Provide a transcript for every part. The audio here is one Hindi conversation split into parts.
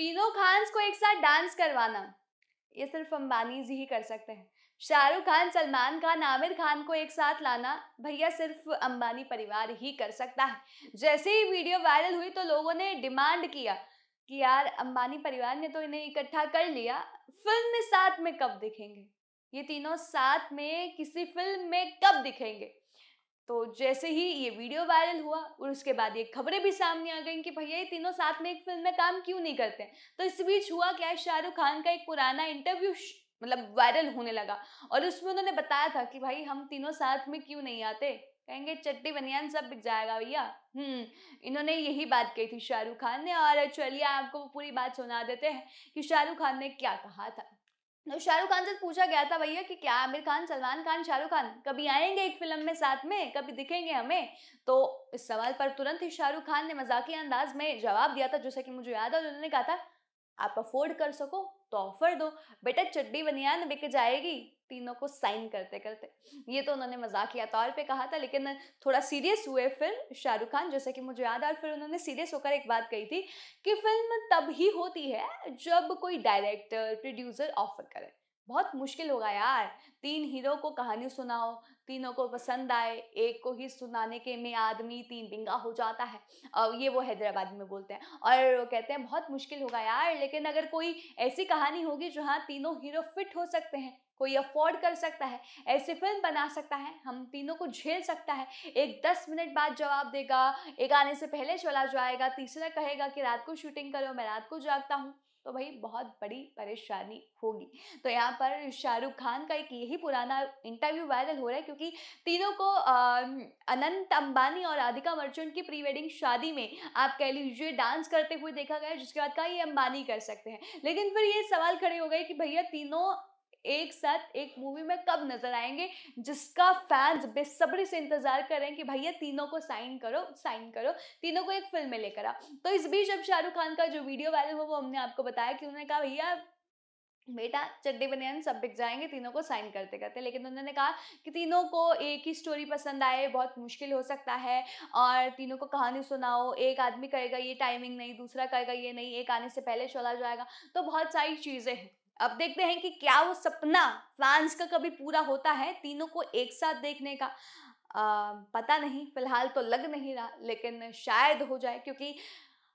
तीनों खान्स को एक साथ डांस करवाना। ये सिर्फ़ अंबानी जी ही कर सकते हैं। शाहरुख खान, सलमान खान, आमिर खान को एक साथ लाना भैया सिर्फ़ अंबानी परिवार ही कर सकता है। जैसे ही वीडियो वायरल हुई तो लोगों ने डिमांड किया कि यार, अंबानी परिवार ने तो इन्हें इकट्ठा कर लिया, फ़िल्म में साथ में कब दिखेंगे? ये तीनों साथ में किसी फ़िल्म में कब दिखेंगे? तो जैसे ही ये वीडियो वायरल हुआ और उसके बाद ये खबरें भी सामने आ गई कि भैया ये तीनों साथ में एक फ़िल्म में काम क्यों नहीं करते तो इस बीच हुआ क्या? शाहरुख खान का एक पुराना इंटरव्यू मतलब वायरल होने लगा और उसमें उन्होंने बताया था कि भाई हम तीनों साथ में क्यों नहीं आते? कहेंगे, चट्टी बनियान सब बिक जाएगा भैया। हम्म इन्होंने यही बात कही थी शाहरुख खान ने और चलिए आपको पूरी बात सुना देते हैं कि शाहरुख खान ने क्या कहा था। तो शाहरुख खान से पूछा गया था भैया कि क्या आमिर खान, सलमान खान, शाहरुख खान कभी आएँगे एक फ़िल्म में साथ में? कभी दिखेंगे हमें? तो इस सवाल पर तुरंत ही शाहरुख खान ने मजाकिया अंदाज में जवाब दिया था जैसा कि मुझे याद है उन्होंने कहा था आप अफोर्ड कर सको तो ऑफ़र दो। बेटा, चड्डी बनियान बिक जाएगी, तीनों को साइन करते करते। ये तो उन्होंने मजाकिया तौर पे कहा था, लेकिन थोड़ा सीरियस हुए फिर शाहरुख खान, जैसे कि मुझे याद और फिर उन्होंने सीरियस होकर एक बात कही थी कि फ़िल्म तब ही होती है जब कोई डायरेक्टर प्रोड्यूसर ऑफ़र करे। बहुत मुश्किल होगा यार। तीन हीरो को कहानी सुनाओ, तीनों को पसंद आए, एक को ही सुनाने के में आदमी तीन बिंगा हो जाता है। और ये वो हैदराबाद में बोलते हैं। और वो कहते हैं, बहुत मुश्किल होगा यार, लेकिन अगर कोई ऐसी कहानी होगी जहाँ तीनों हीरो फिट हो सकते हैं, कोई अफोर्ड कर सकता है, ऐसी फ़िल्म बना सकता है, हम तीनों को झेल सकता है, एक दस मिनट बाद जवाब देगा, एक आने से पहले चला जाएगा, तीसरा कहेगा कि रात को शूटिंग करो, मैं रात को जागता हूँ। तो भाई बहुत बड़ी परेशानी होगी। तो यहाँ पर शाहरुख खान का एक यही पुराना इंटरव्यू वायरल हो रहा है क्योंकि तीनों को अनंत अंबानी और राधिका मर्चेंट की प्री वेडिंग शादी में आप कह लीजिए डांस करते हुए देखा गया, जिसके बाद कहा ये अंबानी कर सकते हैं। लेकिन फिर ये सवाल खड़े हो गए कि भैया तीनों एक साथ एक मूवी में कब नज़र आएँगे, जिसका फैंस बेसब्री से इंतज़ार कर रहे हैं कि भैया तीनों को साइन करो साइन करो, तीनों को एक फ़िल्म में लेकर आ तो इस बीच अब शाहरुख खान का जो वीडियो वायरल हुआ, वो हमने आपको बताया कि उन्होंने कहा, भैया, बेटा, चड्डी बनियान, सब बिक जाएँगे, तीनों को साइन करते करते। लेकिन उन्होंने कहा कि तीनों को एक ही स्टोरी पसंद आए, बहुत मुश्किल हो सकता है, और तीनों को कहानी सुनाओ, एक आदमी कहेगा, ये टाइमिंग नहीं, दूसरा कहेगा, ये नहीं, एक आने से पहले चला जाएगा। तो बहुत सारी चीज़ें हैं। अब देखते हैं कि क्या वो सपना फैंस का कभी पूरा होता है तीनों को एक साथ देखने का। आ, पता नहीं फ़िलहाल तो लग नहीं रहा लेकिन शायद हो जाए क्योंकि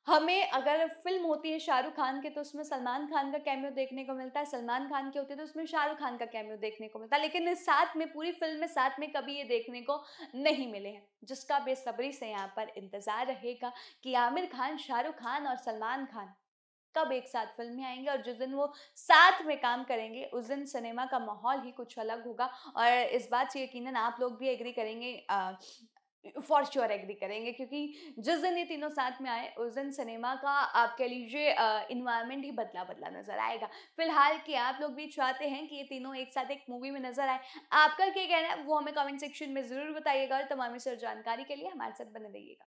हमें अगर फ़िल्म होती है शाहरुख खान के तो उसमें सलमान खान का कैमियो देखने को मिलता है सलमान खान की होती है तो उसमें शाहरुख खान का कैमियो देखने को मिलता है लेकिन साथ में पूरी फ़िल्म में साथ में कभी ये देखने को नहीं मिले हैं जिसका बेसब्री से यहाँ पर इंतज़ार रहेगा कि आमिर खान शाहरुख खान और सलमान खान। कब एक साथ फ़िल्म में आएँगे और जिस दिन वो साथ में काम करेंगे, उस दिन सिनेमा का माहौल ही कुछ अलग होगा। और इस बात से यकीनन आप लोग भी एग्री करेंगे फॉर श्योर एग्री करेंगे क्योंकि जिस दिन ये तीनों साथ में आए, उस दिन सिनेमा का आप कह लीजिए इन्वायरमेंट ही बदला बदला नज़र आएगा। फ़िलहाल कि आप लोग भी चाहते हैं कि ये तीनों एक साथ एक मूवी में नज़र आए, आपका क्या कहना है? वो हमें कमेंट सेक्शन में ज़रूर बताइएगा और तमाम सर जानकारी के लिए हमारे साथ बने रहिएगा।